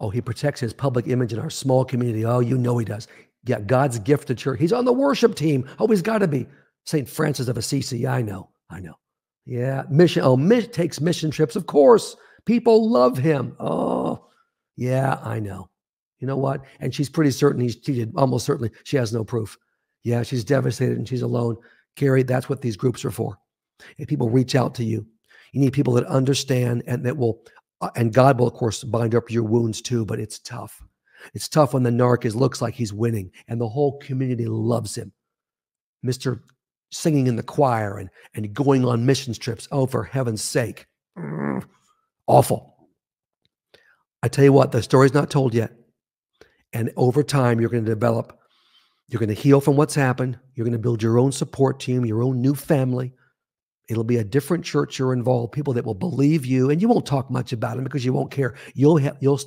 Oh, he protects his public image in our small community. Oh, you know he does. Yeah, God's gift to church. He's on the worship team. Oh, he's got to be. St. Francis of Assisi. I know. I know. Yeah. Mission. Oh, takes mission trips. Of course. People love him. Oh, yeah, I know. You know what? And she's pretty certain he's cheated. Almost certainly. She has no proof. Yeah, she's devastated and she's alone. Gary, that's what these groups are for. If people reach out to you, you need people that understand and that will, uh, and God will, of course, bind up your wounds too, but it's tough. It's tough when the narc is looks like he's winning and the whole community loves him. Mr. Singing in the choir and, and going on missions trips. Oh, for heaven's sake. Awful. I tell you what, the story's not told yet. And over time, you're going to develop, you're going to heal from what's happened. You're going to build your own support team, your own new family. It'll be a different church you're involved, people that will believe you, and you won't talk much about them because you won't care. You'll have, you'll start